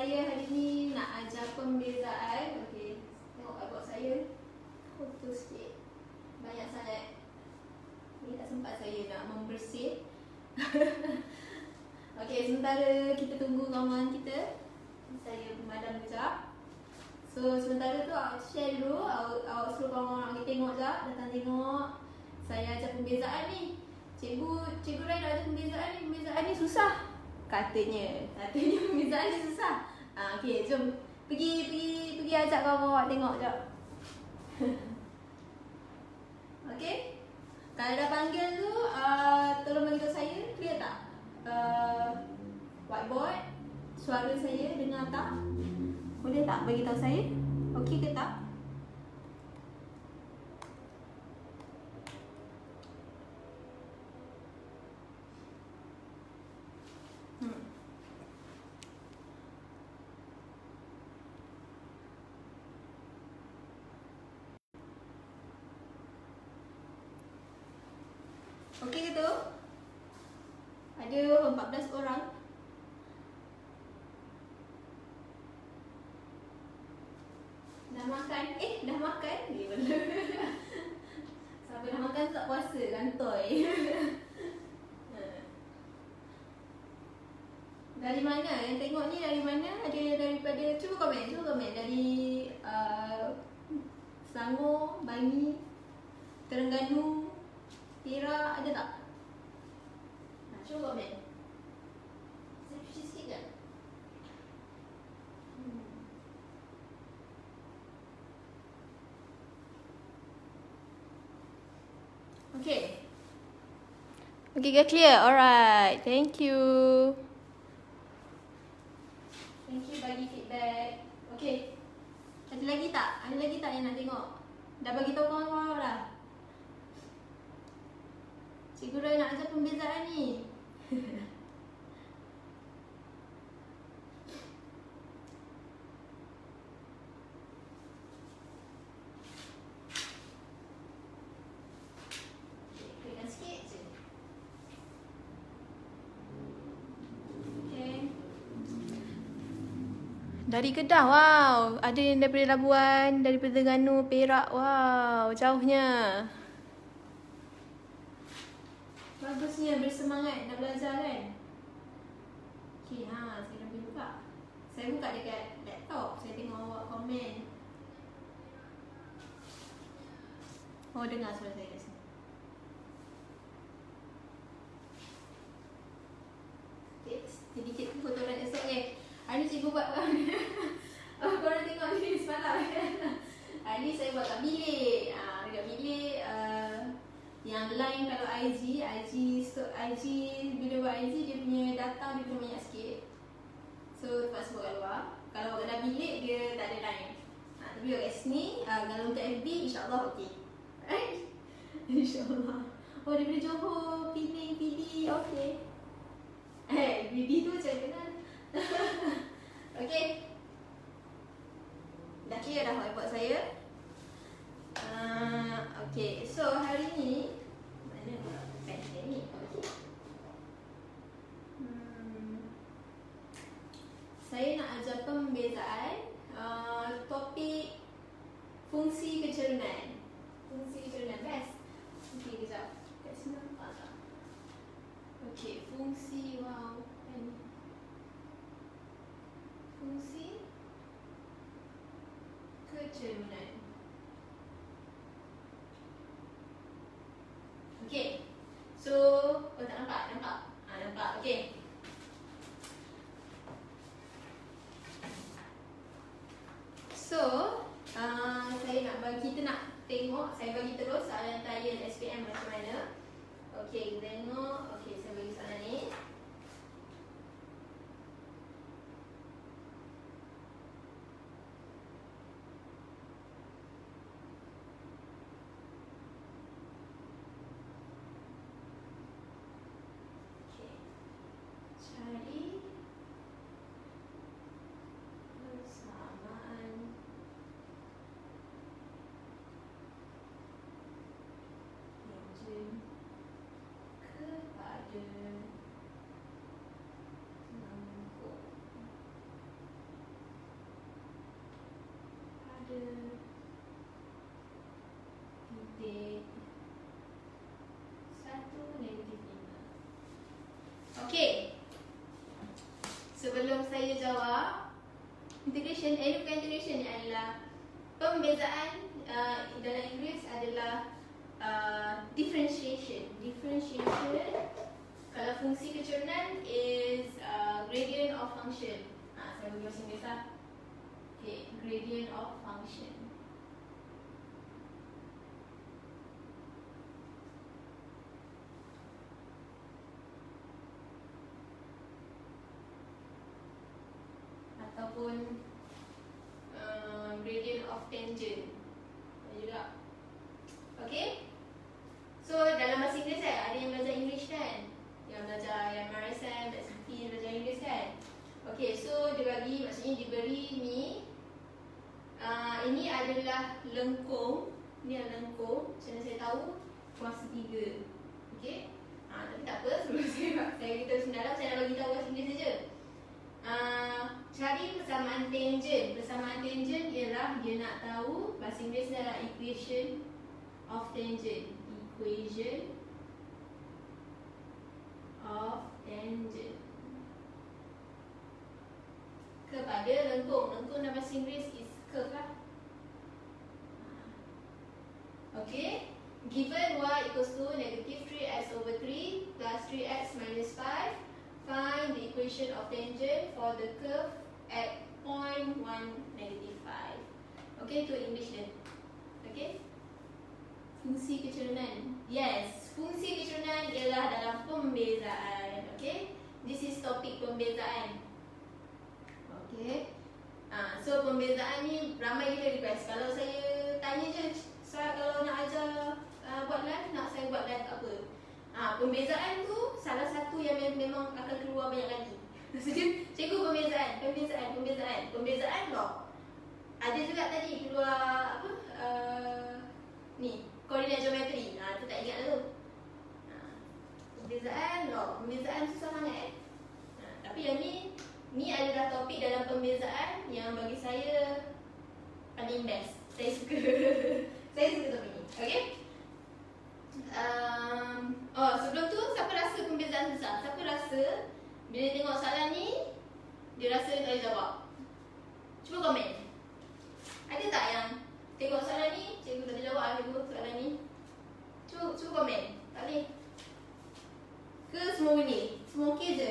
saya hari ni nak ajar pembezaan. Okay, tengok abot saya. Kotor sikit. Banyak sangat. Ni tak sempat saya nak membersih. Okay, sementara kita tunggu kawan kita. Saya pemadam kejap. So, sementara tu awak share dulu. Awak, awak suruh kawan-kawan pergi tengok sekejap Datang tengok. Saya ajar pembezaan ni. Cikgu, cikgu lain nak ajar pembezaan ni. Pembezaan ni susah. Katanya. Katanya pembezaan ni susah ha, Okay jom Pergi, pergi, pergi ajak kawan-kawan awak tengok je Okay Kalau dah panggil tu uh, Tolong beritahu saya Clear tak? Uh, whiteboard Suara saya dengar tak? Boleh tak bagi tahu saya? Okey ke tak? Hmm. Okey ke tu? Ada 14 orang Dah makan? Eh, dah makan? Eh, belum. Sampai dah makan tak puasa, kantoi. dari mana? Yang tengok ni dari mana? Ada daripada, cuba komen, cuba komen. Dari uh, Selangor, Bangi, Terengganu, Perak, ada tak? Hmm. Okay. Okay, dah clear. Alright. Thank you. Thank you bagi feedback. Okay. Ada lagi tak? Ada lagi tak yang nak tengok? Dah bagi tahu kawan-kawan dah. Cikgu Rai nak ajar pembezaan ni. Dari Kedah, wow. Ada yang daripada Labuan, daripada Terengganu, Perak. Wow, jauhnya. Bagusnya bersemangat nak belajar kan? Okay, ha, saya dah boleh buka. Saya buka dekat laptop. Saya tengok awak komen. Oh, dengar suara saya kat sini. Okay, sedikit kotoran esok eh. Hari ni cikgu buat oh, korang tengok ni semalam Hari ni saya buat kat bilik ha, Dekat bilik uh, Yang line kalau IG IG, so, IG bila buat IG dia punya data dia punya banyak sikit So terpaksa buat kat luar Kalau dalam bilik dia tak ada line Tapi kat sini uh, Kalau untuk FB insyaAllah okey Right? InsyaAllah Oh daripada Johor, Penang, PD, okey Eh, BB tu macam kenal okay. Dah clear dah whiteboard saya. Uh, okay, so hari ni mana pen saya ni? Hmm. Saya nak ajar pembezaan uh, topik fungsi kecerunan. Fungsi kecerunan best. Okay, kejap. Kat sini nampak tak? Okay, fungsi wow. Pen fungsi kecerunan. Okey. So, oh tak nampak, nampak. Ah nampak. Okey. So, uh, saya nak bagi kita nak tengok, saya bagi terus soalan trial SPM macam mana. Okey, tengok. Okey, saya bagi soalan ni. Okey. Cari sebelum saya jawab integration and bukan integration ni adalah pembezaan uh, dalam Inggeris adalah uh, differentiation. Differentiation kalau fungsi kecerunan is uh, gradient of function. Ha, saya bagi macam biasa okay, gradient of function. Ataupun uh, gradient of tangent. Juga. Okay? So dalam bahasa Inggeris kan ada yang belajar English kan? Yang belajar yang MRSM dan Sufi belajar Inggeris kan? Okay so dia bagi maksudnya diberi ni uh, ini adalah lengkung ni adalah lengkung macam mana saya tahu? Kuasa tiga okay uh, tapi tak apa sebelum saya saya kita sebenarnya saya nak bagi tahu bahasa Inggeris saja Uh, cari persamaan tangent. Persamaan tangent ialah dia nak tahu bahasa Inggeris adalah equation of tangent. Equation of tangent. Kepada lengkung. Lengkung dalam bahasa Inggeris is curve lah. Okay. Given y equals to negative 3x over 3 plus 3x minus 5 Find the equation of tangent for the curve at point 1, negative 5. Okay, to English then. Okay. Fungsi kecurunan. Yes, fungsi kecurunan ialah dalam pembezaan. Okay. This is topik pembezaan. Okay. Ah, so pembezaan ni ramai kita request. Kalau saya tanya je, saya kalau nak ajar uh, buat live, nak saya buat live apa? Ha, pembezaan tu salah satu yang memang akan keluar banyak lagi. Cikgu pembezaan, pembezaan, pembezaan, pembezaan loh. Ada juga tadi keluar apa? Uh, ni, koordinat geometri. Ha, tu tak ingat tu. Ha, pembezaan loh. Pembezaan susah sangat eh. Ha, tapi yang ni, ni adalah topik dalam pembezaan yang bagi saya paling best. Saya suka. saya suka topik ni. Okay? um, Oh sebelum tu siapa rasa pembezaan susah? Siapa rasa bila tengok soalan ni Dia rasa tak boleh jawab Cuba komen Ada tak yang tengok soalan ni Cikgu tak boleh jawab cikgu soalan ni Cuba, cuba komen Tak boleh Ke semua boleh? Semua okey je?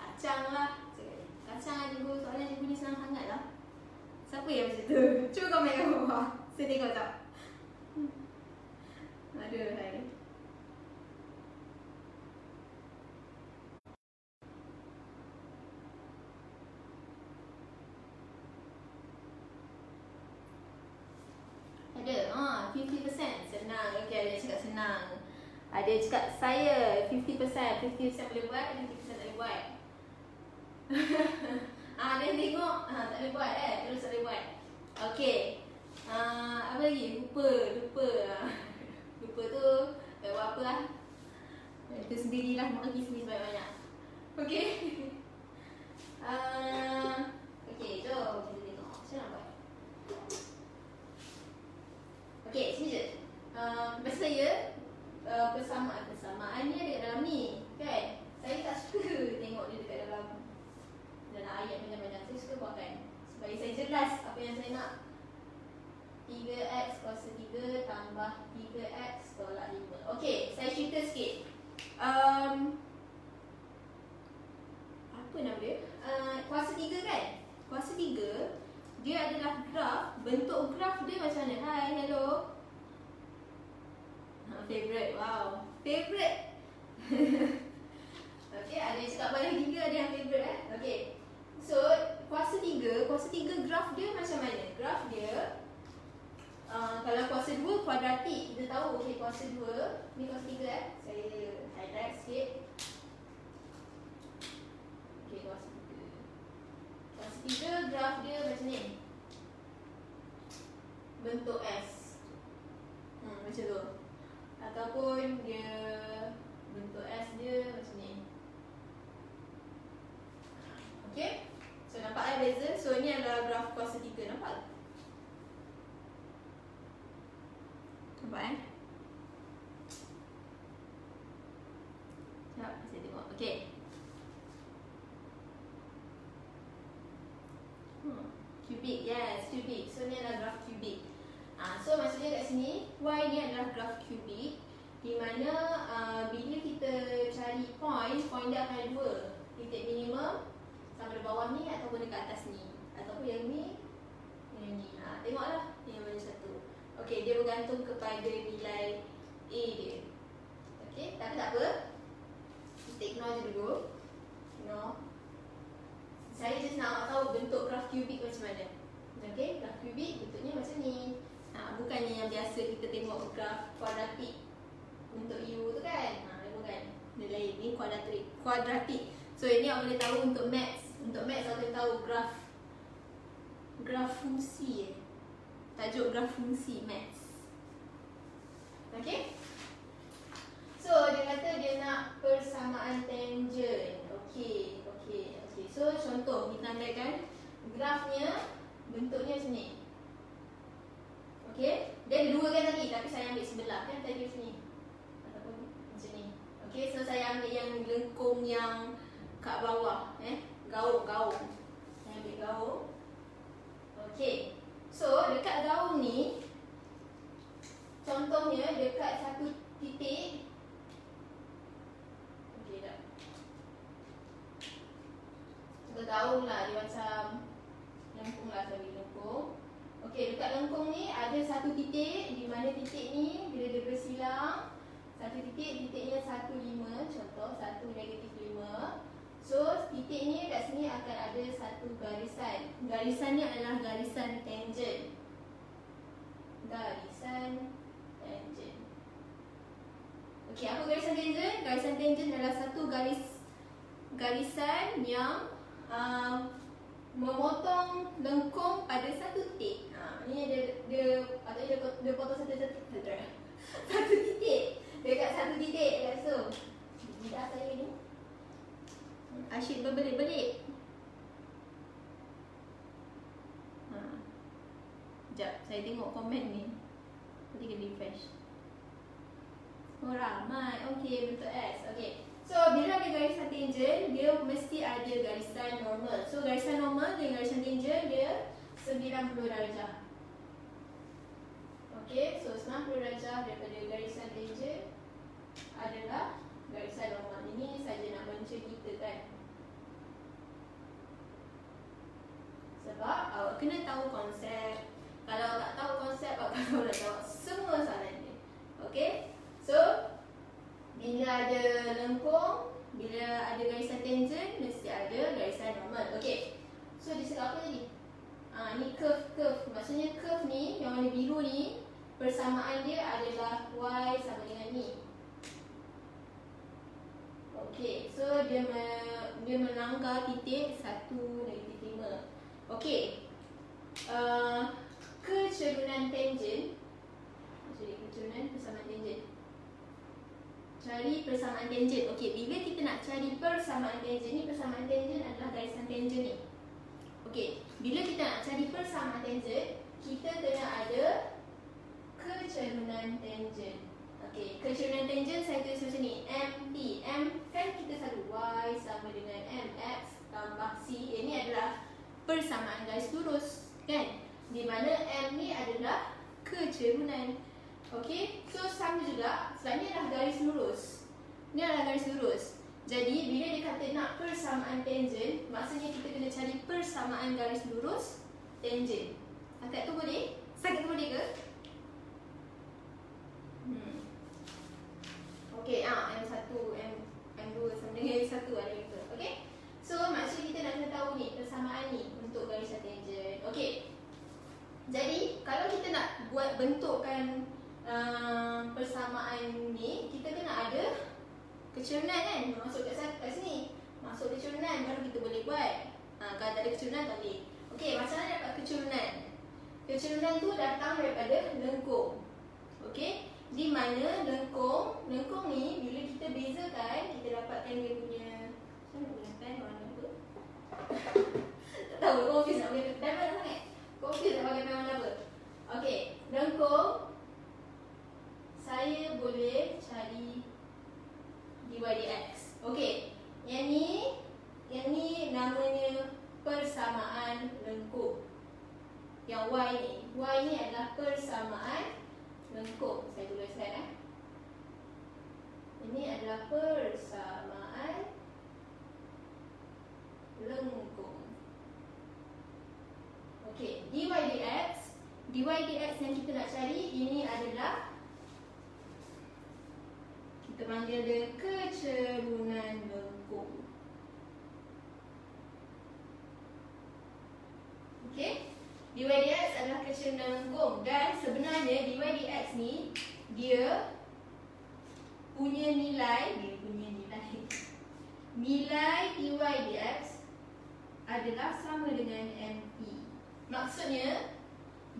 Kacang lah Kacang lah cikgu Soalan cikgu ni senang sangat lah Siapa yang macam tu? Cuba komen kat bawah Saya tengok tak? Ada hai. Ada. Ah, 50% senang. Okey, ada cakap senang. Ada cakap saya 50%, 50% boleh buat, 50% tak boleh buat. ah, dia tengok ah, tak boleh buat eh, terus tak boleh buat. Okey. Ah, apa lagi? Lupa, lupa. Lupa tu Tak buat apa lah Itu sendirilah Mak pergi sendiri banyak-banyak Okay uh, Okay jom Kita tengok Macam buat Okay sini je uh, Bagi saya uh, Persamaan Persamaan ni ada dalam ni Kan? Saya tak suka Tengok dia dekat dalam Dalam ayat banyak-banyak Saya suka buatkan Supaya saya jelas Apa yang saya nak. 3x kuasa 3 tambah 3x tolak 5 Okey, saya cerita sikit. Um, Apa nama dia? Uh, kuasa 3 kan? Kuasa 3 Dia adalah graf. Bentuk graf dia macam mana? Hai, hello Favorite, wow. Favorite? Okey, ada yang cakap banyak 3 Ada yang favorite eh? Okey So, kuasa 3 Kuasa 3 graf dia macam mana? Graf dia Uh, kalau kuasa 2 kuadratik. Kita tahu okey kuasa 2 ni kuasa 3 eh? Saya highlight sikit. Okey kuasa 3 kuasa 3 graf dia macam ni. Bentuk S. Hmm, macam tu ataupun dia bentuk S dia macam ni okey so nampak eh beza so ni adalah graf kuasa 3 nampak Nampak eh? Sekejap, saya tengok. Okey. cubic. Yes, cubic. So ni adalah graf cubic. Ah, so maksudnya kat sini y ni adalah graf cubic di mana uh, bila kita cari point, point dia akan ada dua. Titik minimum sama di bawah ni ataupun dekat atas ni. Ataupun yang ni, yang ni. Ha, tengoklah yang mana satu. Okey, dia bergantung kepada nilai A dia. Okey, tapi tak apa. Kita ignore je dulu. Ignore. Saya just nak tahu bentuk graf kubik macam mana. Okey, graf kubik bentuknya macam ni. Ha, bukannya yang biasa kita tengok graf kuadratik untuk U tu kan. Ha, bukan. Dia lain. Ni kuadratik. Kuadratik. So ini awak boleh tahu untuk maths. Untuk maths awak boleh tahu graf graf fungsi eh. Tajuk graf fungsi maths. Okay. So dia kata dia nak persamaan tangent. Okay. Okay. Okay. So contoh kita ambilkan grafnya bentuknya macam ni. Okay, dia ada dua kan tadi tapi saya ambil sebelah kan tadi macam ni. Ataupun macam ni. Okay, so saya ambil yang lengkung yang kat bawah eh? Gaung, gaung. Saya ambil gaung. Okay, so dekat gaung ni Contohnya dekat satu titik. Kita gaung lah dia macam Lengkung lah saya ambil lengkung Okey, dekat lengkung ni ada satu titik di mana titik ni bila dia bersilang satu titik, titiknya 1, 5 contoh, 1, negatif 5 so, titik ni kat sini akan ada satu garisan. Garisan ni adalah garisan tangent. Garisan tangent. Okey, apa garisan tangent? Garisan tangent adalah satu garis garisan yang um, memotong lengkung pada satu titik ni dia dia atau dia dia potong satu satu satu titik. Dekat satu titik langsung. Tidak saya ni. Asyik berbelit-belit. Ha. Sekejap, saya tengok komen ni. Nanti kena refresh. Oh ramai, ok bentuk S. Ok, so bila ada garisan tangent Dia mesti ada garisan normal. So garisan normal dengan garisan tangent dia 90 darjah Okey, so 90 darjah daripada garisan tangent adalah garisan normal. Ini saja nak bantu kita kan. Sebab awak kena tahu konsep. Kalau tak tahu konsep, awak tak boleh jawab semua soalan ni. Okey? So, bila ada lengkung, bila ada garisan tangent, mesti ada garisan normal. Okey. So, dia cakap apa tadi? Ah, ni curve curve. Maksudnya curve ni yang warna biru ni persamaan dia adalah y sama dengan ni. Okey, so dia me, dia melanggar titik 1 negatif 5. Okey. Uh, kecerunan tangent. Jadi kecerunan persamaan tangent. Cari persamaan tangent. Okey, bila kita nak cari persamaan tangent ni, persamaan tangent adalah garisan tangent ni. Okey, bila kita nak cari persamaan tangent, kita kena ada kecerunan tangent. Okey, kecerunan tangent saya tulis macam ni. MT. M kan kita selalu Y sama dengan MX tambah C. Ini adalah persamaan garis lurus. Kan? Di mana M ni adalah kecerunan. Okey, so sama juga. Ni adalah garis lurus. Ni adalah garis lurus. Jadi, bila dia kata nak persamaan tangent, maksudnya kita kena cari persamaan garis lurus tangent. Akak tu boleh? Sakit boleh ke? Hmm. Okey, ah M1, M M2 sama dengan M1 ada itu. Okey. So maksud kita nak kena tahu ni persamaan ni untuk garisan tangent. Okey. Jadi kalau kita nak buat bentukkan uh, persamaan ni, kita kena ada kecerunan kan? Masuk kat, kat sini. Masuk kecerunan baru kita boleh buat. Ha, tak boleh. Okey, macam mana dapat kecerunan? Kecerunan tu datang daripada lengkung. Okey di mana lengkung lengkung ni bila kita bezakan kita dapatkan dia punya saya nak gunakan warna apa tak tahu confuse nak boleh dah mana sangat confuse nak pakai warna apa okey lengkung saya boleh cari dy dx okey yang ni yang ni namanya persamaan lengkung Yang Y ni. Y ni adalah persamaan lengkung. Saya tuliskan eh. Ini adalah persamaan lengkung. Okey, dy dx, dy dx yang kita nak cari ini adalah kita panggil dia kecerunan lengkung. Okey. dy dx adalah kecerunan lengkung dan sebenarnya dy dx ni dia punya nilai dia punya nilai nilai dy dx adalah sama dengan mt. Maksudnya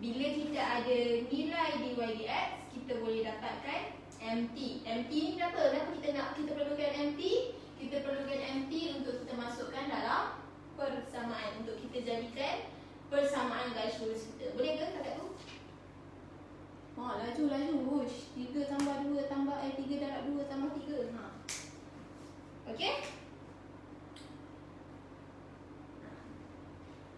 bila kita ada nilai dy dx kita boleh dapatkan mt. mt ni kenapa? Kenapa kita nak kita perlukan mt? Kita perlukan mt untuk kita masukkan dalam persamaan untuk kita jadikan persamaan garis lurus kita. Boleh ke kakak tu? Ha, laju laju. Ush, 3 tambah 2 tambah eh 3 darab 2 tambah 3. Ha. Okey?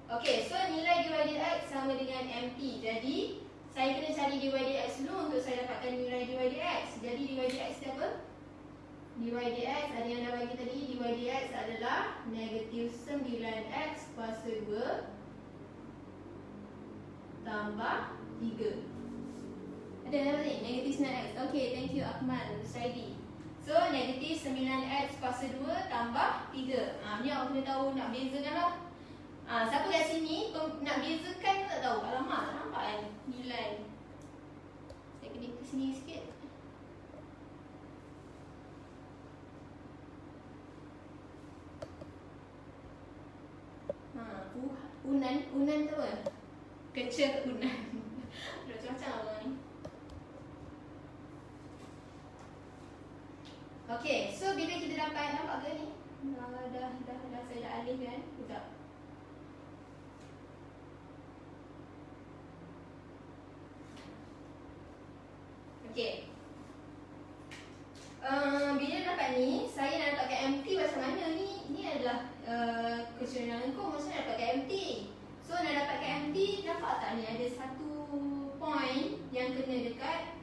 Okey, so nilai dy dx sama dengan mt. Jadi, saya kena cari dy dx dulu untuk saya dapatkan nilai dy dx. Jadi, dy dx dia apa? dy dx ada yang dah bagi tadi. dy dx adalah negatif 9x kuasa 2 tambah 3. Ada apa ni? Negatif 9x. Okay, thank you Akmal Saidi. So, negatif 9x kuasa 2 tambah 3. Ha, ni awak kena tahu nak bezakan lah. Ha, siapa kat sini nak bezakan tak tahu? Alamak, tak nampak kan nilai. Saya kena ke sini sikit. Ha, unan, unan tu apa? Kecil unan. Macam-macam orang ni. Okey, so bila kita dapat nampak ke ni? Dah dah dah, dah saya dah alihkan. Sekejap. Okey. Uh, bila dapat ni, saya nak dapatkan MT macam mana ni? Ni adalah uh, keceriaan lengkung macam mana dapatkan MT? So nak dapatkan MT, nampak tak ni ada satu point yang kena dekat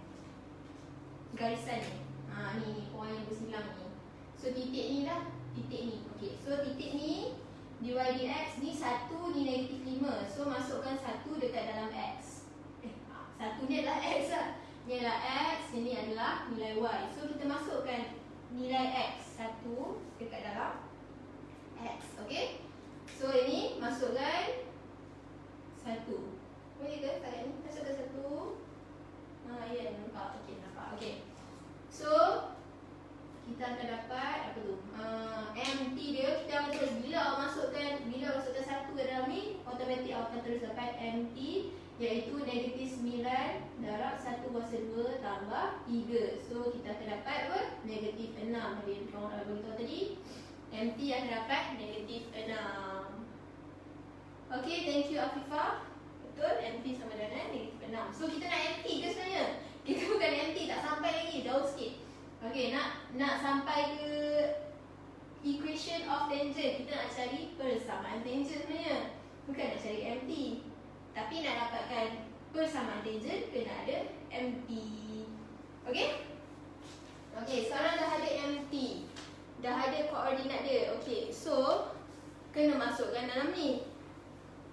garisan ni. Ha ni point bersilang ni. So titik ni lah, titik ni. Okey. So titik ni dy dx ni satu ni negatif 5. So masukkan satu dekat dalam x. Eh, ha, satu ni adalah x lah. Ni adalah x, ini adalah nilai y. So kita masukkan nilai x satu dekat dalam x. Okey. So ini masukkan satu. Boleh ke tak ni? Masukkan satu. Ha, ya, nampak. Okey, nampak. Okey. So kita akan dapat apa tu? Uh, MT dia kita akan terus bila awak masukkan bila awak masukkan satu ke dalam ni, automatik awak akan terus dapat MT iaitu negatif 9 darab 1 kuasa 2 tambah 3. So kita akan dapat apa? Negatif 6. Jadi orang dah beritahu tadi. MT akan dapat negatif 6. Okay, thank you Afifah. Betul, MT sama dengan negatif 6. So kita nak MT ke sebenarnya? Kita bukan empty tak sampai lagi jauh sikit. Okey, nak nak sampai ke equation of tangent, kita nak cari persamaan tangent sebenarnya. Bukan nak cari empty. Tapi nak dapatkan persamaan tangent kena ada empty. Okey? Okey, sekarang dah ada empty. Dah ada koordinat dia. Okey, so kena masukkan dalam ni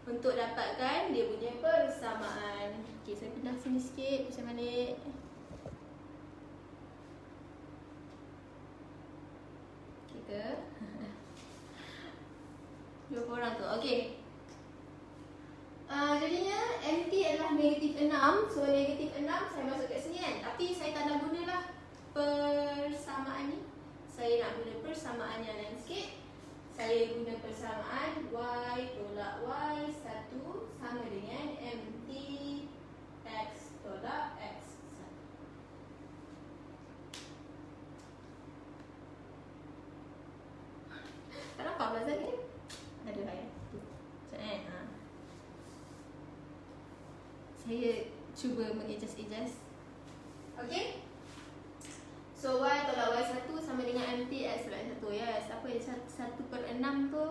untuk dapatkan dia punya persamaan. Okey, saya pindah sini sikit, pusing balik. Ke? Dua orang tu. Okey. Uh, jadinya MT adalah negatif 6 So negatif 6 saya masuk kat sini kan Tapi saya tak nak gunalah persamaan ni Saya nak guna persamaan yang lain sikit saya guna persamaan y tolak y satu sama dengan mt x tolak x satu. Tak nampak belas ni? Ada hai. Macam eh? Ha. Saya cuba mengadjust-adjust. Okay? So y tolak y1 sama dengan mt x tolak x1 Yes, apa yang 1 per 6 tu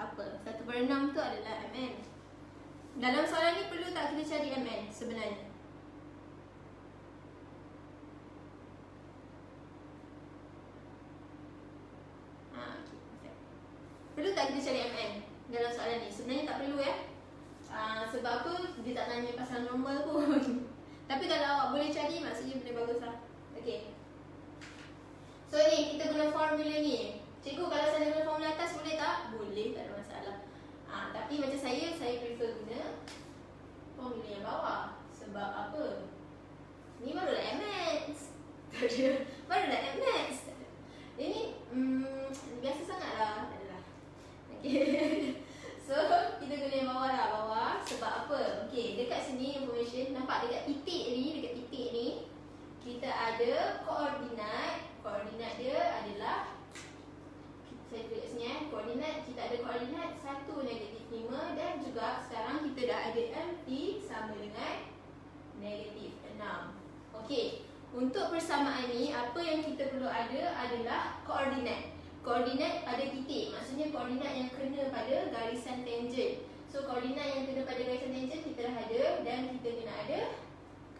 Apa? 1 per 6 tu adalah mn Dalam soalan ni perlu tak kita cari MN sebenarnya? Ha, perlu tak kita cari MN dalam soalan ni? Sebenarnya tak perlu ya. Uh, sebab apa dia tak tanya pasal normal pun. Tapi kalau awak boleh cari maksudnya boleh bagus lah. Okay. So ni kita guna formula ni. Cikgu kalau saya guna formula atas boleh tak? Boleh, tak ada masalah. Ha, tapi macam saya, saya prefer guna formula yang bawah. Sebab apa? Ni barulah MX. barulah MX. Ini hmm, biasa sangatlah. Adalah. Okay. so, kita guna yang bawah lah. Bawah. Sebab apa? Okay, dekat sini information. Nampak dekat titik ni, dekat titik ni. Kita ada koordinat. Koordinat dia adalah saya tulis sini eh. Koordinat, kita ada koordinat 1 negatif 5 dan juga sekarang kita dah ada MT sama dengan negatif 6. Okey, untuk persamaan ni apa yang kita perlu ada adalah koordinat. Koordinat pada titik, maksudnya koordinat yang kena pada garisan tangent. So koordinat yang kena pada garisan tangent kita dah ada dan kita kena ada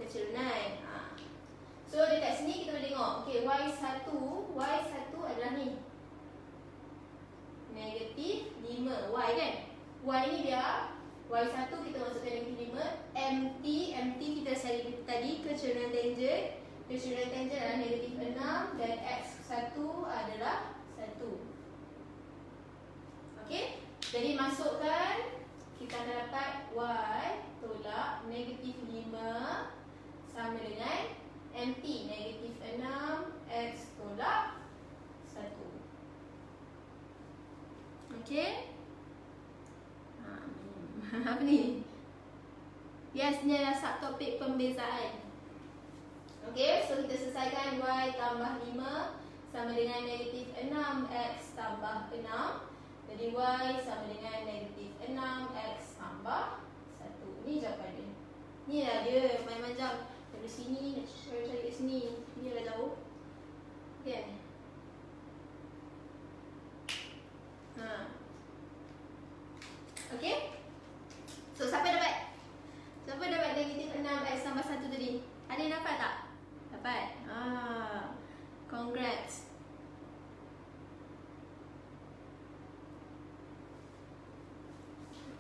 kecerunan. Ha. So dekat sini kita boleh tengok, okey Y1, Y1 adalah ni. Negatif 5 Y kan? Y ni dia Y1 kita masukkan negatif 5 MT MT kita cari tadi kecerunan tangent. Kecerunan tangent adalah negatif 6 Dan X1 adalah 1 Okey Jadi masukkan Kita akan dapat Y tolak negatif 5 Sama dengan MT negatif 6 X tolak 1 Okey. Ha, apa ni? Ni adalah subtopik pembezaan. Okey, so kita selesaikan Y tambah 5 sama dengan negatif 6X tambah 6. Jadi Y sama dengan negatif 6X tambah 1. Ini jawapan dia. Ni lah dia, main macam dari sini, nak cari ke sini. Ni lah jauh. Okay. Ha. Okay So siapa dapat? Siapa dapat negatif 6x tambah 1 tadi? Ada yang dapat tak? Dapat ah, Congrats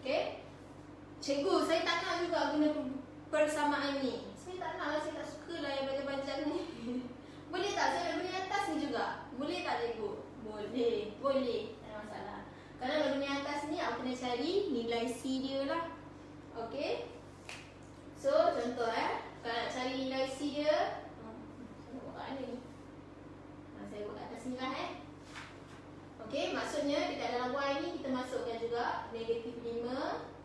Okay Cikgu, saya tak nak juga guna persamaan ni Saya tak nak lah, saya tak suka lah yang banyak-banyak ni Boleh tak? Saya nak guna atas ni juga Boleh tak cikgu? Boleh, boleh Tak ada masalah Kalau nak guna atas ni, aku kena cari nilai C dia lah Okay So, contoh eh Kalau nak cari nilai C dia hmm, Saya buat kat mana ni? Ha, saya buat kat atas ni lah eh Okay, maksudnya dekat dalam Y ni kita masukkan juga negatif 5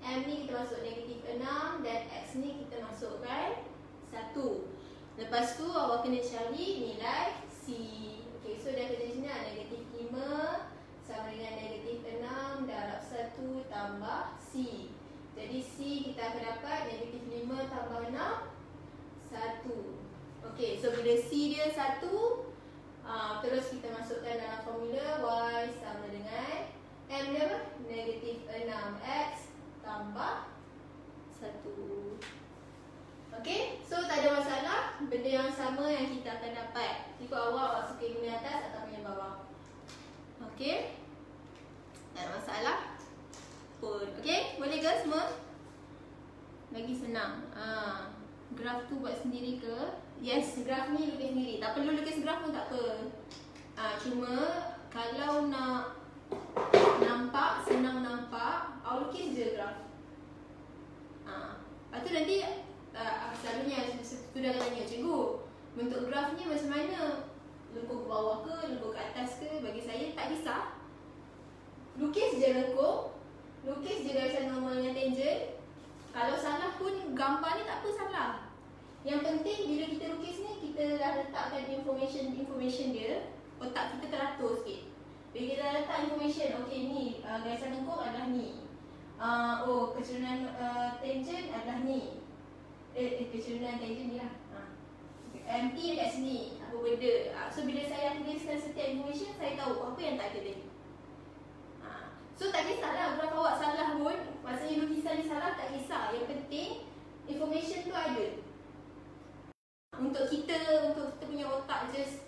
M ni kita masuk negatif 6 dan X ni kita masukkan 1 Lepas tu awak kena cari nilai C Okay, so dah kerja sini lah negatif 5 sama dengan negatif 6 darab 1 tambah C Jadi C kita akan dapat negatif 5 tambah 6 1 Okay, so bila C dia 1 uh, ah, Terus kita masukkan dalam formula Y sama dengan M dia Negatif 6X tambah satu. Okey, so tak ada masalah. Benda yang sama yang kita akan dapat. Ikut awak, awak suka yang di atas atau yang bawah. Okey. Tak ada masalah. Pun. Okey, boleh ke semua? Lagi senang. Ha. Graf tu buat sendiri ke? Yes, graf ni lukis sendiri. Tak perlu lukis graf pun tak apa. Ha, cuma kalau nak Nampak, senang nampak Awak lukis je graf ha. Lepas tu nanti uh, Selalunya sudah tanya Cikgu, bentuk graf ni macam mana? Lengkung ke bawah ke, lengkung ke atas ke Bagi saya tak kisah Lukis je lengkung Lukis je garisan normal dengan tangent Kalau salah pun gambar ni tak apa salah Yang penting bila kita lukis ni Kita dah letakkan information-information dia Otak kita teratur sikit. Bila kita letak information, okay ni uh, garisan lengkung adalah ni. Uh, Oh, kecerunan uh, tangent adalah ni. Eh, eh kecerunan tangent ni lah. Uh. MT dekat sini, apa benda. Uh, So bila saya tuliskan setiap information, saya tahu apa yang tak ada tadi. Uh. So tak kisahlah graf awak salah pun Maksudnya lukisan ni salah tak kisah. Yang penting information tu ada Untuk kita, untuk kita punya otak just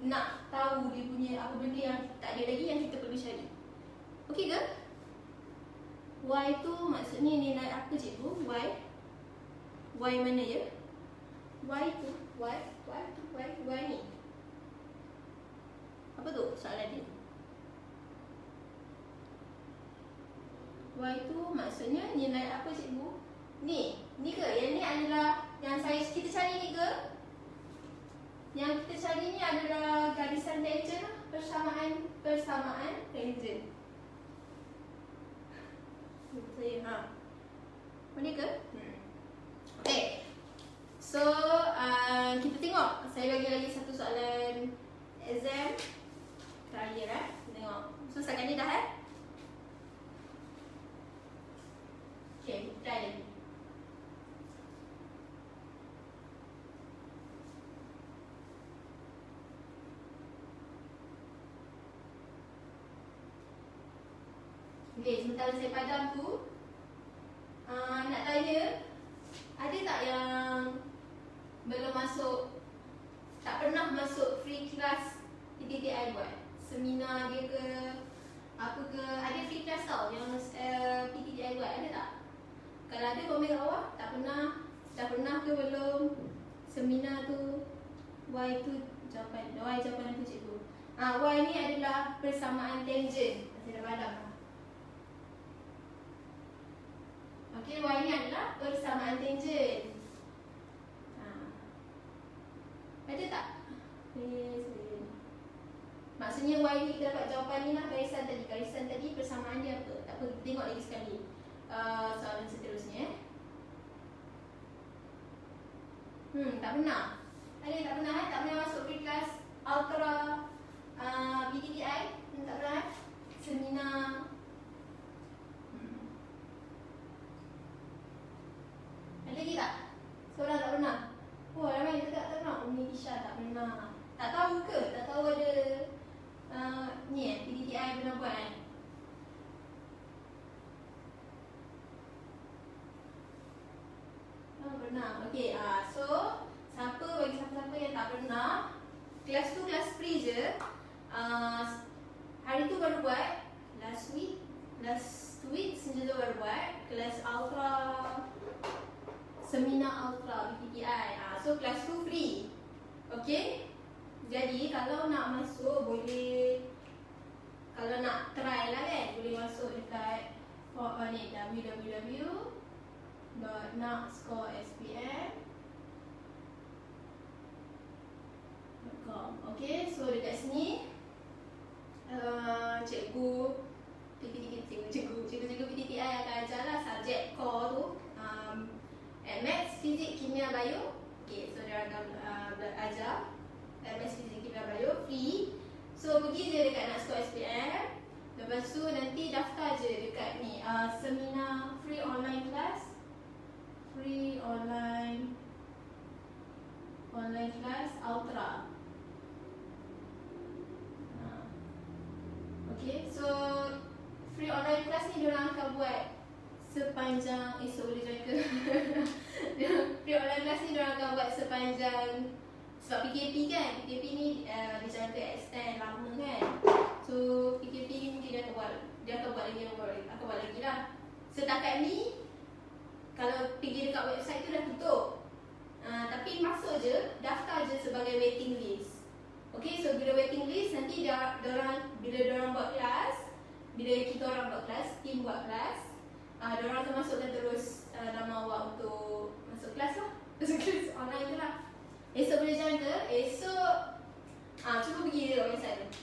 Nak tahu dia punya apa benda yang tak ada lagi yang kita perlu cari Okey ke? Y tu maksudnya nilai apa cikgu? Y Y mana ya? Y tu Y Y tu Y Y ni Apa tu soalan dia? Y tu maksudnya nilai apa cikgu? Ni, ni ke? Yang ni adalah yang saya kita cari ni ke? Yang kita cari ni adalah garisan tangent lah. Persamaan persamaan tangent. Saya ha. Mana ke? Hmm. Okay. So, uh, kita tengok. Saya bagi lagi satu soalan exam terakhir eh. Tengok. So, setakat ni dah eh? Okay, try lagi. Okay, sementara saya padam tu. Uh, Nak tanya Ada tak yang Belum masuk Tak pernah masuk free class PTTI buat? Seminar dia ke Apa ke? Ada free class tau Yang uh, PTTI buat Ada tak? Kalau ada komen kat bawah. Tak pernah Dah pernah ke belum? Seminar tu Y tu jawapan Y jawapan tu cikgu? Ha, Y ni adalah persamaan tangent. Saya dah padam Okey, Y adalah persamaan tangent ha. Ada tak? Maksudnya Y ni kita dapat jawapan ni lah Garisan tadi Garisan tadi persamaan dia apa? Tak apa, tengok lagi sekali uh, soalan seterusnya eh. Hmm, tak pernah. Ada tak pernah eh? Tak pernah masuk free class Ultra uh, BTTI? Hmm, tak pernah eh? Seminar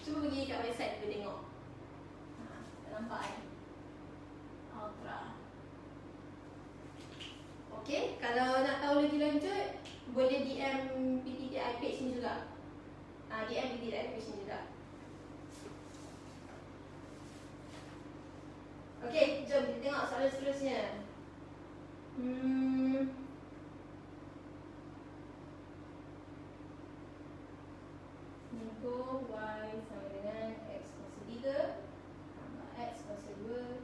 Cuba pergi kat website tu tengok. Ha, tak nampak kan? Ultra. Okay, kalau nak tahu lagi lanjut Boleh DM PTTI page ni juga ah, DM PTTI page ni juga Okay, jom kita tengok soalan seterusnya Hmm Nego Y sama dengan X kuasa 3 Tambah X kuasa 2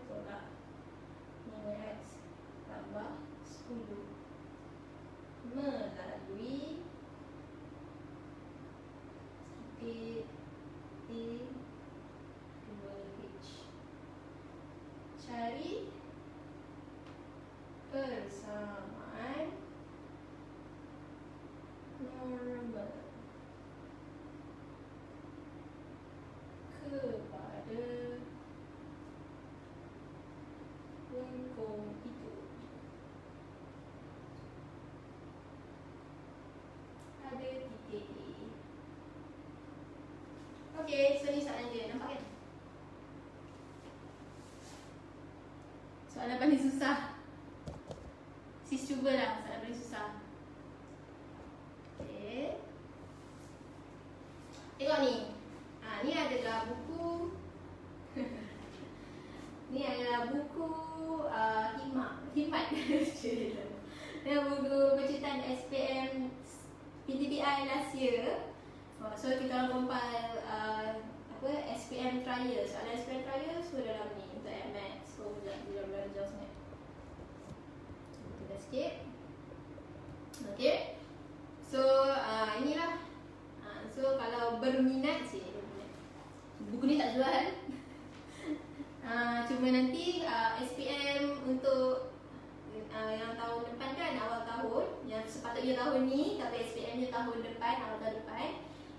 Okay, so ni soalan dia. Nampak kan? Soalan paling susah. Sis cubalah soalan paling susah. Okay. Tengok ni. Ha, ni adalah buku Ni adalah buku uh, Himat Himat Ni buku bercerita SPM PTBI last year oh, So kita orang compile uh, apa SPM trial Soalan SPM trial so dalam ni Untuk MX So sekejap dia belajar sangat Kita skip Okay So uh, inilah uh, So kalau berminat sih Buku ni tak jual uh, Cuma nanti uh, SPM untuk uh, yang tahun depan kan awal tahun Yang sepatutnya tahun ni tapi SPM nya tahun depan awal tahun depan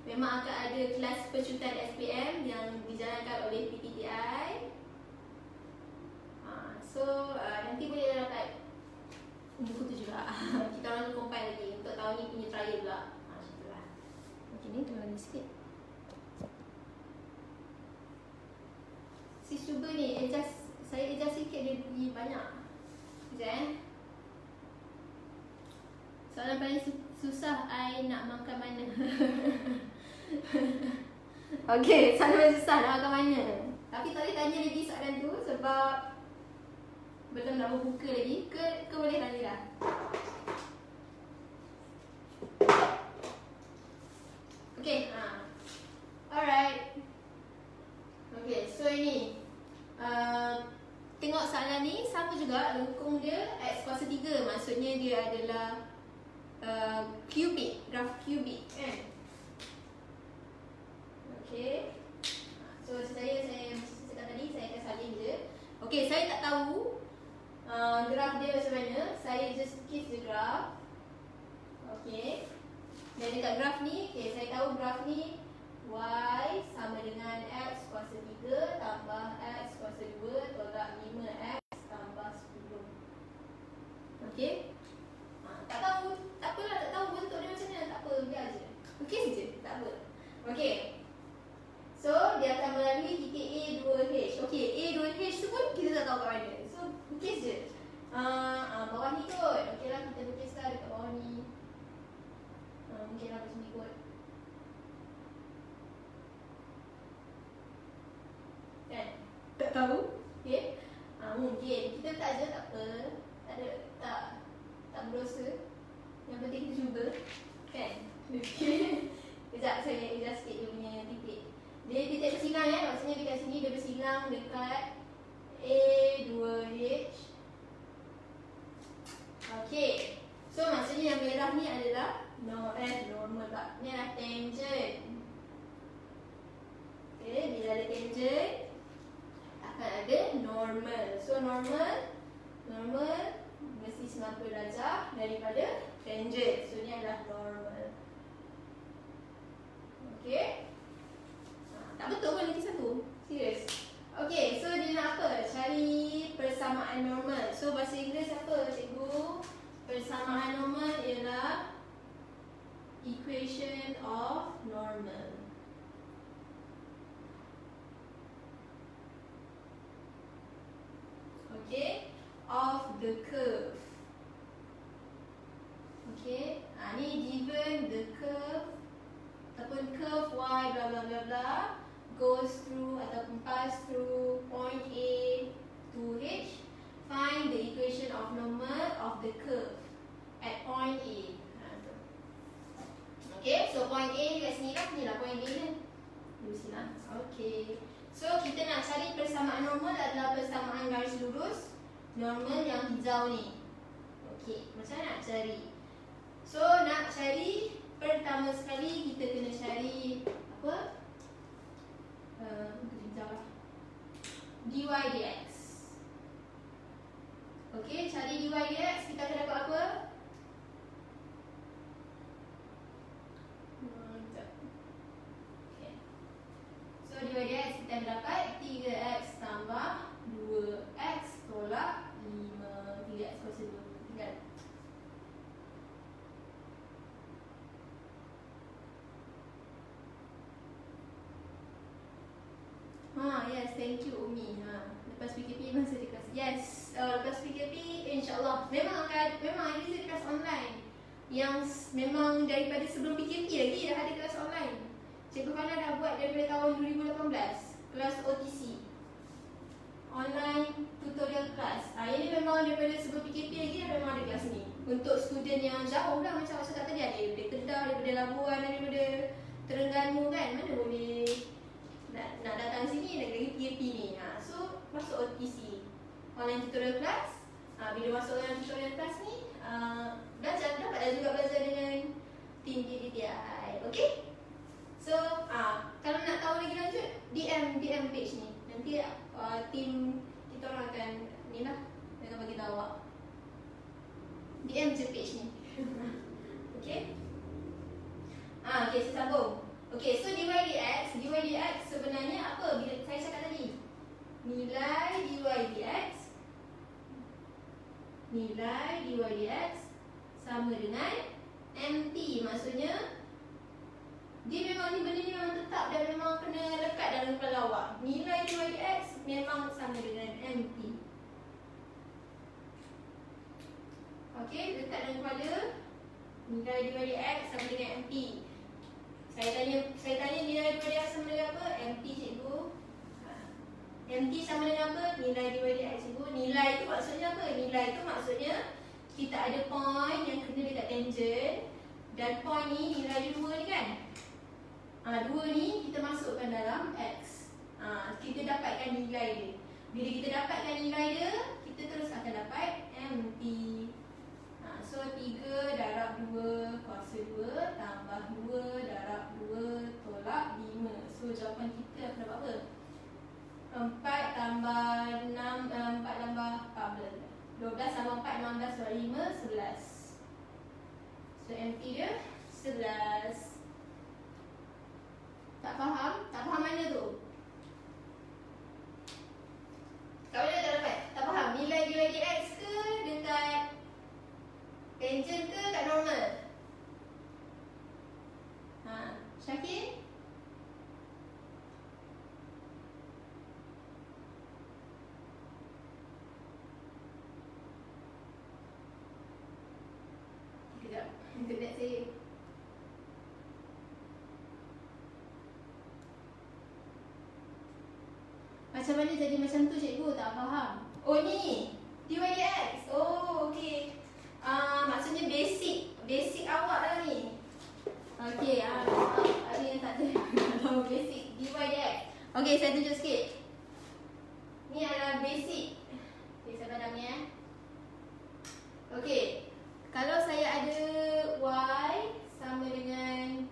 Memang akan ada kelas pecutan SPM yang dijalankan oleh PTTI uh, So uh, nanti boleh dapat buku tu juga Kita orang compile lagi untuk tahun ni punya trial pula uh, Macam tu lah Okay ni tolong lagi sikit Sis cuba ni adjust Saya adjust sikit dia pergi banyak Sekejap eh Soalan paling susah I nak makan mana Okay soalan paling susah nak makan mana Tapi tak boleh tanya lagi soalan tu Sebab Belum nak berbuka lagi. Ke, ke boleh tanya dah Okay ha. Alright Okay, so ini uh, Tengok soalan ni sama juga lengkung dia X kuasa 3 Maksudnya dia adalah uh, Cubic, graf cubic kan Okay So saya, saya macam cakap tadi Saya akan salin je Okay, saya tak tahu uh, Graf dia macam mana Saya just kiss the graph Okay Dan dekat graf ni Okay, saya tahu graf ni Y sama dengan X kuasa 3 tambah X kuasa 2 tolak 5X tambah 10 Okay ha, Tak tahu, tak apalah tak tahu bentuk dia macam mana Tak apa, biar je Okay je, tak apa Okay So, dia akan melalui titik A 2H Okay, A 2H tu pun kita tak tahu kat mana So, okay je uh, uh, Bawah ni kot Okay lah, kita lukis lah dekat bawah ni uh, Mungkin lah macam ni kot kan tak tahu okey ha, mungkin kita tak aja tak apa tak ada tak tak berdosa yang penting kita cuba kan okey kejap saya adjust sikit dia punya titik dia titik bersilang ya maksudnya dekat sini dia bersilang dekat A2H okey so maksudnya yang merah ni adalah no tak ni adalah tangent okey bila ada tangent akan ada normal. So normal normal mesti 90 darjah daripada tangent. So ni adalah normal. Okey. Ha, tak betul pun lukisan tu. Serius. Okey, so dia nak apa? Cari persamaan normal. So bahasa Inggeris apa cikgu? Persamaan normal ialah equation of normal. okay? Of the curve. Okay? Ha, ni given the curve ataupun curve y bla bla bla bla goes through ataupun pass through point A to H. Find the equation of normal of the curve at point A okay so point A kat sini lah ni lah point A ni Dulu sini lah okay So kita nak cari persamaan normal adalah persamaan garis lurus normal yang hijau ni. Okey, macam mana nak cari? So nak cari pertama sekali kita kena cari apa? Uh, hijau lah. dy dx. Okey, cari dy dx kita akan dapat apa? So dy dx kita dapat 3x tambah 2x tolak 5 3x kuasa 2 tinggal thank you Umi. Ha, lepas PKP masa di kelas. Yes, uh, lepas PKP insya-Allah memang akan memang ada kelas online yang memang daripada sebelum PKP lagi dah ada kelas online. Cikgu Fana dah buat daripada tahun 2018 kelas OTC online tutorial class. Ha, ini memang daripada sebelum PKP lagi dah memang ada kelas ni. Untuk student yang jauh lah macam kata tadi ada daripada Kedah, daripada Labuan, daripada Terengganu kan. Mana boleh nak, nak datang sini nak lagi PKP ni. Ha, so masuk OTC online tutorial class. Ha, bila masuk online tutorial class ni uh, belajar dapat juga belajar dengan team DDTI. Okay? So, uh, kalau nak tahu lagi lanjut, DM DM page ni. Nanti uh, team kita orang akan ni lah akan bagi tahu awak. DM je page ni. okay? Ah, okay, saya sambung. Okay, so dy dx, dy dx sebenarnya apa? Bila saya cakap tadi, nilai dy dx, nilai dy dx sama dengan mt. Maksudnya dia memang ni benda ni memang tetap dan memang kena lekat dalam kepala awak. Nilai dy dx memang sama dengan mt. Okey, letak dalam kepala nilai dy dx sama dengan mt. Saya tanya saya tanya nilai dy dx sama dengan apa? mt cikgu. Mt sama dengan apa? Nilai dy dx cikgu. Nilai itu maksudnya apa? Nilai itu maksudnya kita ada point yang kena dekat tangent dan point ni nilai dua ni kan? Ha, dua ni kita masukkan dalam X. Ha, Kita dapatkan nilai dia. Bila kita dapatkan nilai dia Kita terus akan dapat MT ha, So 3 darab 2 kuasa 2 Tambah 2 darab 2 tolak 5 So jawapan kita akan dapat apa? 4 tambah 6 4 tambah 14 12 tambah 4 16 tambah 5 11 So MT dia 11 tak faham? Tak faham mana tu? Kat mana tak dapat? Tak faham? Nilai dy dx ke dekat tangent ke kat normal? Ha, Syakir? Kejap, internet saya Macam mana jadi macam tu cikgu? Tak faham. Oh ni. dy dx. Oh okey. Ah uh, maksudnya basic. Basic awak lah ni. Okey, ah uh, ada yang tak ada. Tahu basic dy dx. Okey, saya tunjuk sikit. Ni adalah basic. Okey, saya padam ni eh. Okey. Kalau saya ada y sama dengan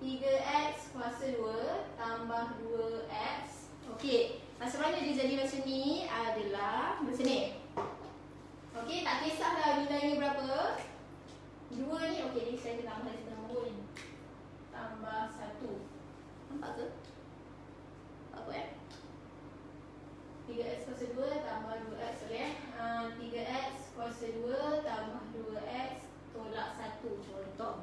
3x kuasa 2 tambah 2x. Okey. Mana dia jadi macam ni adalah macam ni. Okey, tak kisahlah nilainya berapa. Dua ni, okey, ni saya tambah satu nombor ni. Tambah satu. Nampak ke? Apa eh? 3x kuasa 2 tambah 2x boleh eh? Uh, 3x kuasa 2 tambah 2x tolak 1 contoh.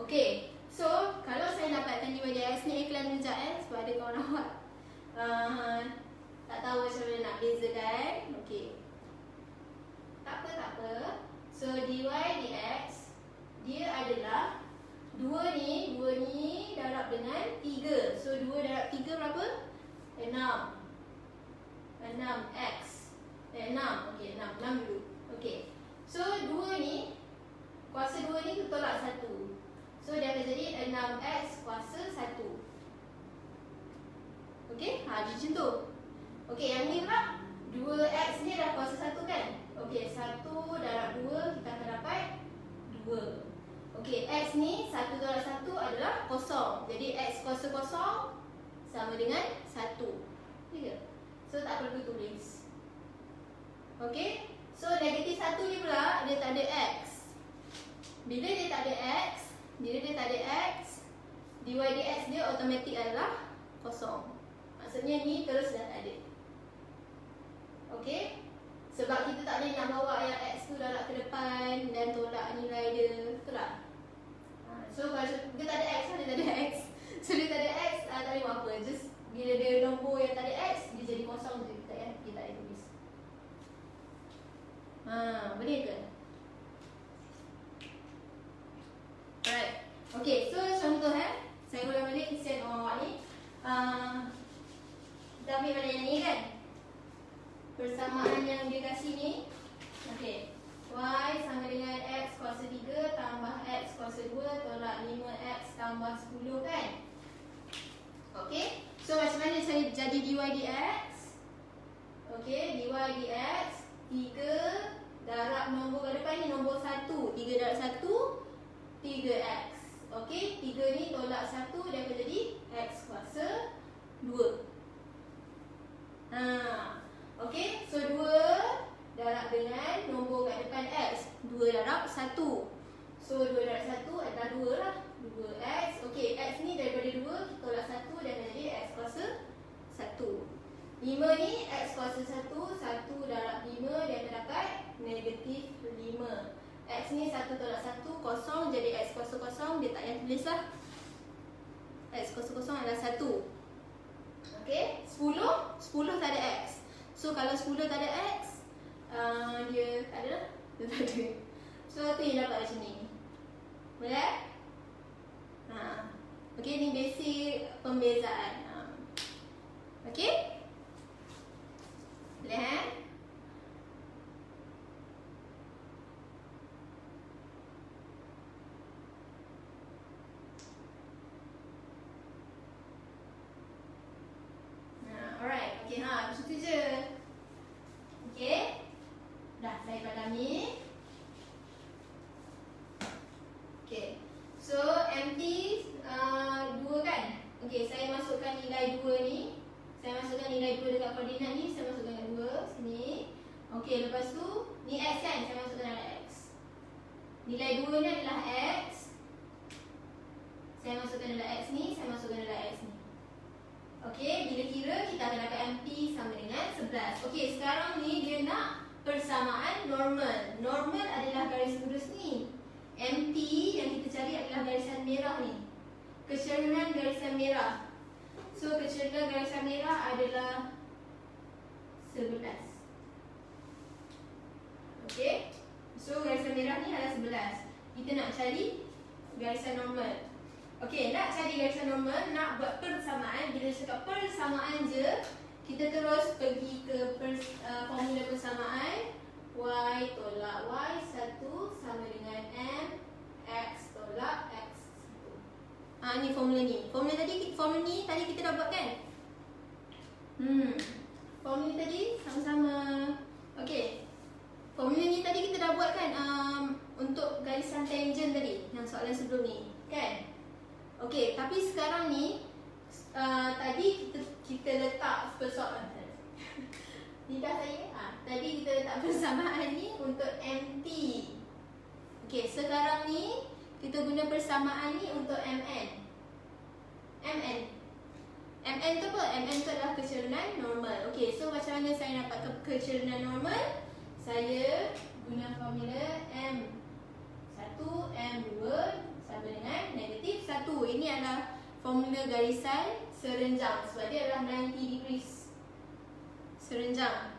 Okey, so kalau saya dapatkan dy dx ni iklan kejap eh sebab ada kawan awak. Uh, tak tahu macam mana nak bezakan Okey Tak apa, tak apa So, dy dx Dia adalah 2 ni, 2 ni darab dengan 3 So, 2 darab 3 berapa? 6 6x Eh, 6 Okey, 6, 6 dulu. Okey. So, 2 ni Kuasa 2 ni tolak 1 So, dia akan jadi 6x kuasa 1 Okey, ha, macam tu. Okey, yang ni pula 2x ni dah kuasa 1 kan? Okey, 1 darab 2 kita akan dapat 2. Okey, x ni 1 darab 1 adalah kosong. Jadi x kuasa kosong sama dengan 1. Ya. So tak perlu tulis. Okey. So negatif 1 ni pula dia tak ada x. Bila dia tak ada x, bila dia tak ada x, dy dx dia automatik adalah kosong. Maksudnya ni terus dah tak ada. Okey. Sebab kita tak boleh nak bawa yang X tu darab ke depan dan tolak nilai dia. Betul tak? Ha, so kalau dia tak ada X, dia tak ada X. So dia tak ada X, uh, tak boleh buat apa. Just bila dia nombor yang tak ada X, dia jadi kosong je tak ya dia tak ada tulis ha boleh ke alright okay so contoh eh saya ulang balik kesian orang awak ni uh, kita ambil balik yang ni kan persamaan yang dia kasih ni okay y sama dengan x kuasa 3 tambah x kuasa 2 tolak 5x tambah 10 kan? Okay, so macam mana saya jadi dy dx? Okay, dy dx 3 darab nombor kat depan ni nombor 1 3 darab 1 3x Okay, 3 ni tolak 1 dia akan jadi x kuasa 2 Haa Okay, so 2 darab dengan nombor kat depan x. 2 darab 1 So 2 darab 1 adalah 2 lah. 2x Okey, x ni daripada 2 Kita tolak 1 dan jadi x kuasa 1 5 ni x kuasa 1 1 darab 5 Dia akan dapat negatif 5 X ni 1 tolak 1 kosong Jadi x kuasa kosong Dia tak payah tulis lah. X kuasa kosong adalah 1 Okey, 10 10 tak ada x So kalau 10 tak ada x uh, Dia tak ada Dia tak ada So tu yang dapat macam ni Boleh? Ha. Okey, ni basic pembezaan. Ha. Okey? Boleh eh? Ha, alright. Okey, ha, macam tu je. Okey. Dah saya padami. Okey. So empty uh, 2 kan Okay saya masukkan nilai 2 ni Saya masukkan nilai 2 dekat koordinat ni Saya masukkan dekat 2 sini Okay lepas tu Ni x kan saya masukkan dalam x Nilai 2 ni adalah x Saya masukkan dalam x ni Saya masukkan dalam x ni Okay bila kira kita akan dapat empty sama dengan 11 Okay sekarang ni dia nak persamaan normal Normal adalah garis lurus ni Empty yang kita cari adalah garisan merah ni Kecerinan garisan merah So kecerinan garisan merah adalah 11 Okay So garisan merah ni adalah 11 Kita nak cari garisan normal Okay nak cari garisan normal Nak buat persamaan Bila cakap persamaan je Kita terus pergi ke pers, uh, formula persamaan Y tolak Y satu sama dengan M X tolak X satu. Ah ni formula ni. Formula tadi formula ni tadi kita dah buat kan? Hmm. Formula tadi sama-sama. Okey. Formula ni tadi kita dah buat kan um, untuk garisan tangent tadi yang soalan sebelum ni, kan? Okey, tapi sekarang ni uh, tadi kita kita letak persoalan. Lidah saya? Ha, Tadi kita letak persamaan ni Untuk MT Okey, sekarang ni Kita guna persamaan ni Untuk MN MN MN tu apa? MN tu adalah kecerinan normal. Okey, so macam mana saya dapat ke kecerinan normal? Saya guna formula M 1, M2 Sama dengan negatif 1 Ini adalah formula garisan serenjang Sebab dia adalah 90 degrees serenjang.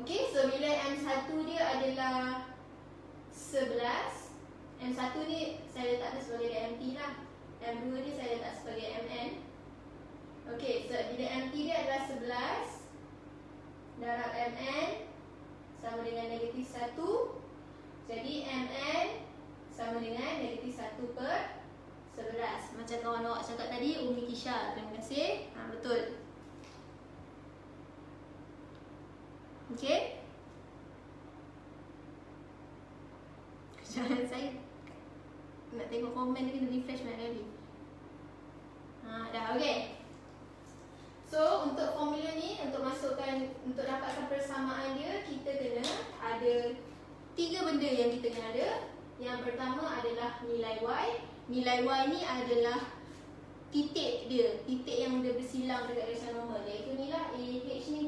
Okey, so bila M1 dia adalah 11, M1 ni saya letak dia sebagai MT lah. M2 ni saya letak sebagai MN. Okey, so bila MT dia adalah 11 darab MN sama dengan negatif 1. Jadi MN sama dengan negatif 1 per 11. Macam kawan awak cakap tadi, Umi Kisha. Terima kasih. Ha, betul. Okay Jangan saya Nak tengok komen ni kena refresh banyak kali Ha dah okay So untuk formula ni Untuk masukkan Untuk dapatkan persamaan dia Kita kena ada Tiga benda yang kita kena ada Yang pertama adalah nilai Y Nilai Y ni adalah Titik dia Titik yang dia bersilang dekat garisan normal Iaitu ni lah AH ni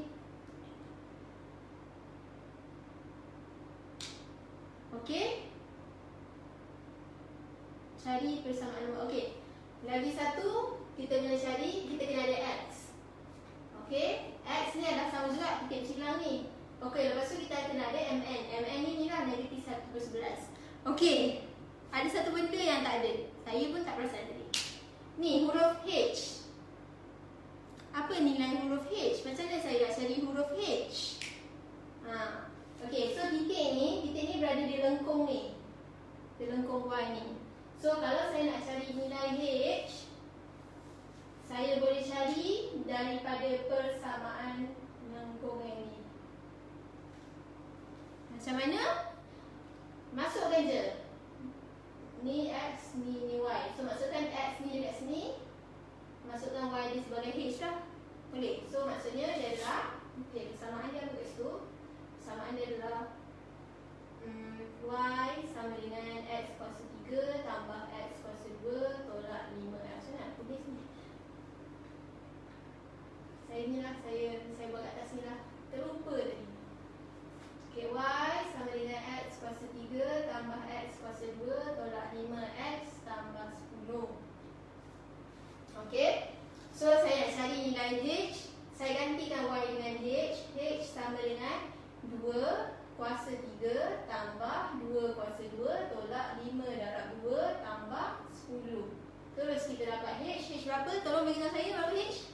Okey. Cari persamaan nombor. Okey. Lagi satu, kita kena cari, kita kena ada X. Okey, X ni adalah sama juga titik cilang ni Okey, lepas tu kita kena ada MN MN ni lah negatif 1 per 11 Okey, ada satu benda yang tak ada. Saya pun tak perasan tadi. Ni, huruf H. Apa nilai huruf H? Macam mana saya nak cari huruf H? Ha. Okey, so titik ni, titik ni berada di lengkung ni. Di lengkung Y ni. So, kalau saya nak cari nilai H Saya boleh cari daripada persamaan lengkung yang ni Macam mana? Masukkan je Ni X, ni, ni Y. So, masukkan X ni dekat sini Masukkan Y ni sebagai H lah. Boleh? So, maksudnya dia adalah Okay, persamaan dia kat situ? Persamaan dia adalah hmm, Y sama dengan X kuasa 3 Tambah X kuasa 2 Tolak 5 Macam mana nak tulis ni? Saya ni lah, saya, saya buat kat atas ni lah. Terlupa tadi Okay, Y sama dengan X kuasa 3 tambah X kuasa 2 tolak 5X tambah 10 Okay So, saya nak cari nilai H Saya gantikan Y dengan H. H sama dengan 2 kuasa 3 tambah 2 kuasa 2 tolak 5 darab 2 tambah 10 Terus kita dapat H. H berapa? Tolong beritahu saya berapa H?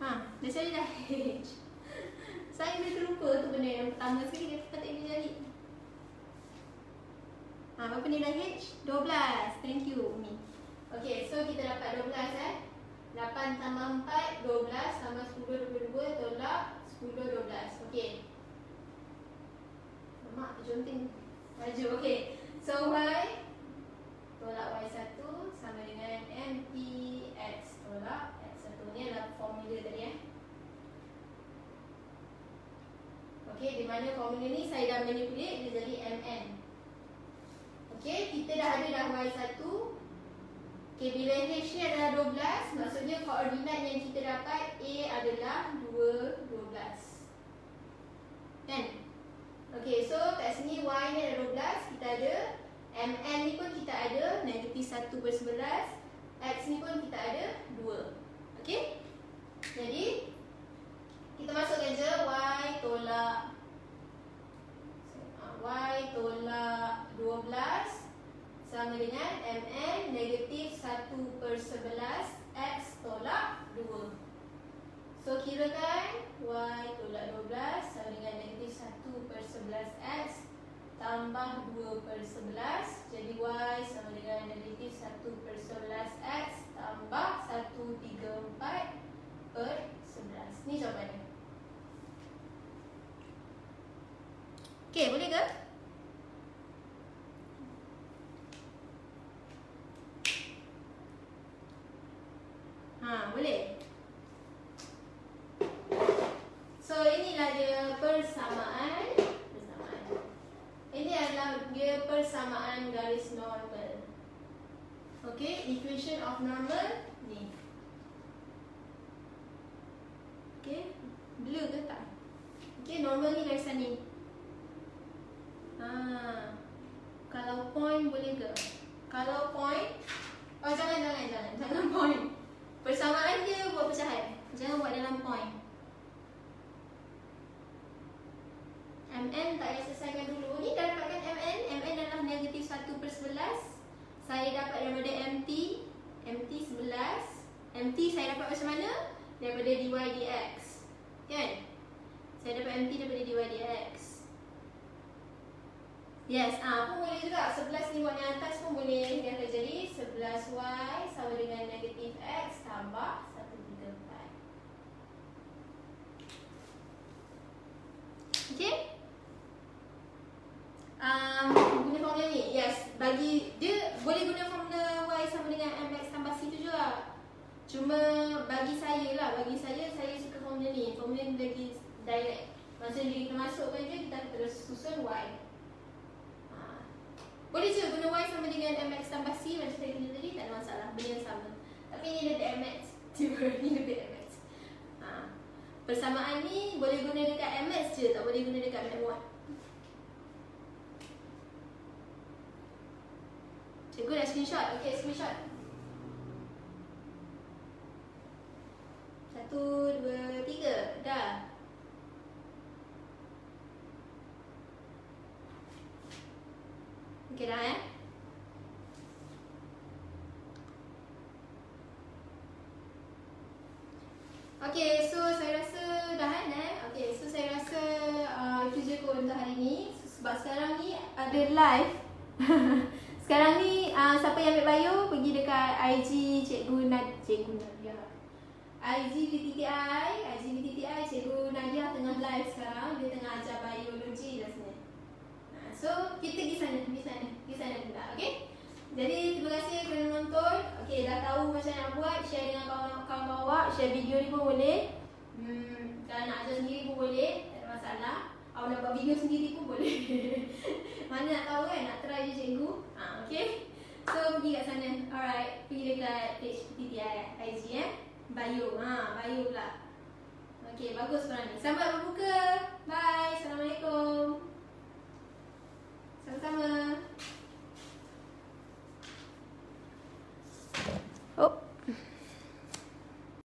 Ha, dah cari dah H saya dah terlupa tu benda yang pertama sekali dia kata tak jadi. Ha, berapa nilai H? 12. Thank you, Umi. Okay, so kita dapat 12 eh. 8 tambah 4, 12 tambah 10, 22 tolak 10, 12. Okay. Mak terjunting baju. Okay. So, Y tolak Y1 sama dengan MT X tolak X1. Ni adalah formula tadi eh. Okey, di mana formula ni saya dah manipulate dia jadi MN. Okey, kita dah ada dah Y1. Okey, bila H ni adalah 12, maksudnya koordinat yang kita dapat A adalah 2, 12. Kan? Okey, so kat sini Y ni ada 12, kita ada MN ni pun kita ada negatif 1 per 11. X ni pun kita ada 2. Okey? Jadi, kita masukkan je Y tolak. Y tolak 12 Sama dengan MN negatif 1 per 11 X tolak 2 So kirakan Y tolak 12 Sama dengan negatif 1 per 11 X Tambah 2 per 11 Jadi Y sama dengan negatif 1 per 11 X Tambah 1, 3, 4 per 11 Ni jawapannya Okey, boleh ke? Ha, boleh. So, inilah dia persamaan. Persamaan. Ini adalah dia persamaan garis normal. Okey, equation of normal ni. Okey, blue ke tak? Okey, normal ni garisan ni. Ha. Kalau point boleh ke? Kalau point Oh jangan jangan jangan Jangan point Persamaan dia buat pecahan Jangan buat dalam point MN tak payah selesaikan dulu Ni dah dapatkan MN MN adalah negatif 1 per 11 Saya dapat daripada MT MT 11 MT saya dapat macam mana? Daripada dy dx Kan? Saya dapat MT daripada dy dx Yes, ah pun boleh juga 11 ni buat yang atas pun boleh Dia akan jadi 11y sama dengan negatif x tambah 134 Okay um, Guna formula ni, yes Bagi dia boleh guna formula y sama dengan mx tambah c tu juga Cuma bagi saya lah, bagi saya saya suka formula ni Formula ni lagi direct Maksudnya kita masukkan je, kita terus susun y boleh je guna Y sama dengan MX tambah C macam saya guna tadi, tak ada masalah. Benda yang sama. Tapi ini lebih MX. Tiba, ini lebih MX. Ha. Persamaan ni boleh guna dekat MX je, tak boleh guna dekat M1. Cikgu dah screenshot. Okay, screenshot. Satu, dua, tiga. Dah. Dah eh. Okay, so saya rasa dah kan eh. Okay, so saya rasa uh, itu je kot untuk hari ni. Sebab sekarang ni ada live. sekarang ni uh, siapa yang ambil bio pergi dekat IG Cikgu Nad Cikgu Nadia. IG BTTI, IG BTTI Cikgu Nadia tengah live sekarang. Dia tengah ajar biologi rasanya. Uh, so kita pergi sana, pergi sana, pergi sana pula, okay? Jadi terima kasih kerana menonton. Okey, dah tahu macam nak buat, share dengan kawan-kawan awak, share video ni pun boleh. Hmm, kalau nak ajar sendiri pun boleh, tak ada masalah. Awak nak buat video sendiri pun boleh. Mana nak tahu kan, nak try je cikgu. Ha, okey. So pergi kat sana. Alright, pergi dekat page PTTI IG eh. Bio. Ha, bio pula. Okey, bagus korang ni. Selamat berbuka. Bye. 小三伴们，哦。